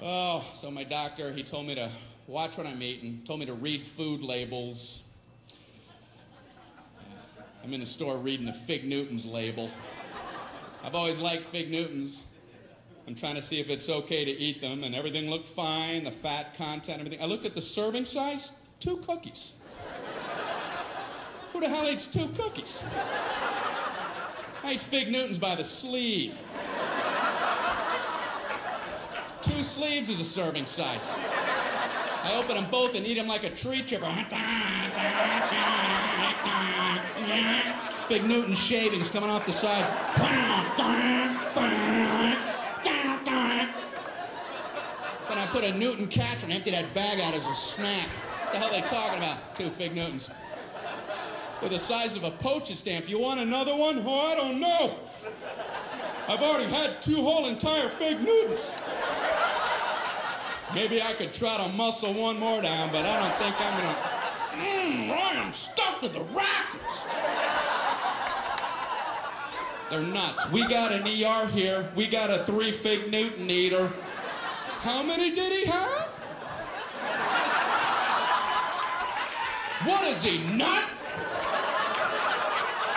Oh, so my doctor, he told me to watch what I'm eating, told me to read food labels. I'm in the store reading the Fig Newtons label. I've always liked Fig Newtons. I'm trying to see if it's okay to eat them, and everything looked fine, the fat content, everything. I looked at the serving size, two cookies. Who the hell eats two cookies? I eat Fig Newtons by the sleeve. Two sleeves is a serving size. I open them both and eat them like a tree chipper. Fig Newton shavings coming off the side. Then I put a Newton catcher and empty that bag out as a snack. What the hell are they talking about? Two Fig Newtons. They're the size of a postage stamp. You want another one? Oh, I don't know. I've already had two whole entire fig newtons. Maybe I could try to muscle one more down, but I don't think I'm gonna. Mmm, I'm stuffed to the rafters. They're nuts. We got an ER here. We got a three fig Newton eater. How many did he have? What is he, nuts?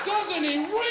Doesn't he read?